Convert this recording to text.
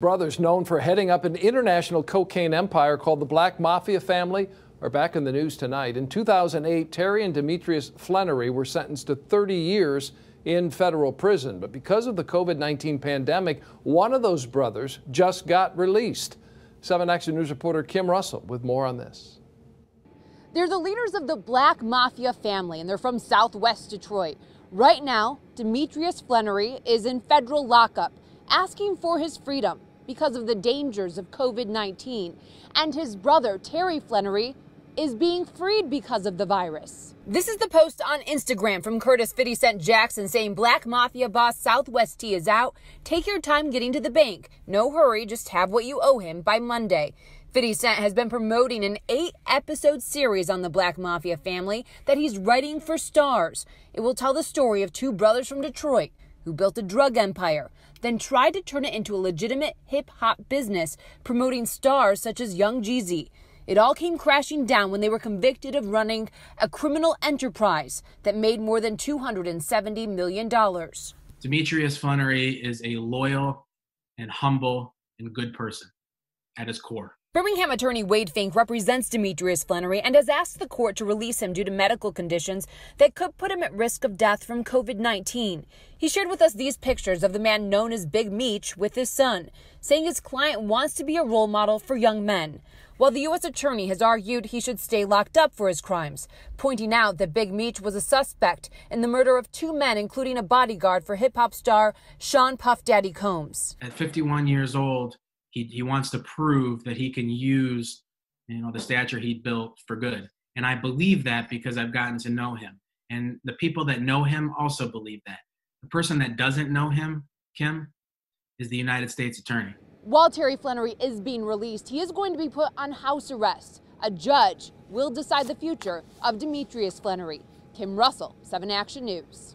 Brothers known for heading up an international cocaine empire called the Black Mafia family are back in the news tonight. In 2008, Terry and Demetrius Flenory were sentenced to 30 years in federal prison. But because of the COVID 19 pandemic, one of those brothers just got released. 7 Action News reporter Kim Russell with more on this. They're the leaders of the Black Mafia family, and they're from southwest Detroit. Right now, Demetrius Flenory is in federal lockup, asking for his freedom because of the dangers of COVID 19. And his brother, Terry Flenory, is being freed because of the virus. This is the post on Instagram from Curtis 50 Cent Jackson saying Black Mafia boss Southwest T is out. Take your time getting to the bank. No hurry, just have what you owe him by Monday. 50 Cent has been promoting an eight episode series on the Black Mafia family that he's writing for Starz. It will tell the story of two brothers from Detroit who built a drug empire, then tried to turn it into a legitimate hip hop business, promoting stars such as Young Jeezy. It all came crashing down when they were convicted of running a criminal enterprise that made more than $270 million. Demetrius Flenory is a loyal and humble and good person at his core. Birmingham attorney Wade Fink represents Demetrius Flenory and has asked the court to release him due to medical conditions that could put him at risk of death from COVID 19. He shared with us these pictures of the man known as Big Meech with his son, saying his client wants to be a role model for young men. While the U.S. attorney has argued he should stay locked up for his crimes, pointing out that Big Meech was a suspect in the murder of two men, including a bodyguard for hip hop star Sean Puff Daddy Combs. At 51 years old, he, he wants to prove that he can use you know the stature he built for good. And i believe that because i've gotten to know him. And the people that know him also believe that. The person that doesn't know him kim is the united states attorney. While terry flenory is being released he is going to be put on house arrest. A judge will decide the future of demetrius flenory kim russell 7 action news